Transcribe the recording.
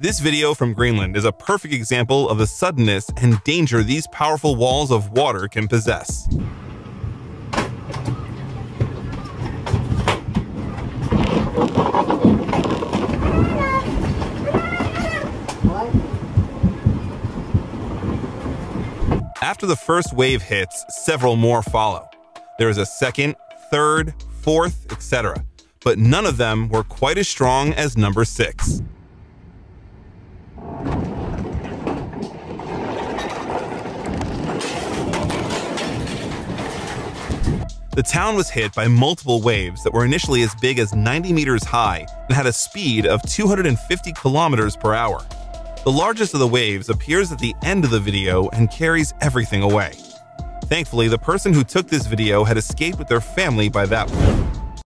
This video from Greenland is a perfect example of the suddenness and danger these powerful walls of water can possess. After the first wave hits, several more follow. There is a second, third, fourth, etc. But none of them were quite as strong as number six. The town was hit by multiple waves that were initially as big as 90 meters high and had a speed of 250 kilometers per hour. The largest of the waves appears at the end of the video and carries everything away. Thankfully, the person who took this video had escaped with their family by that point.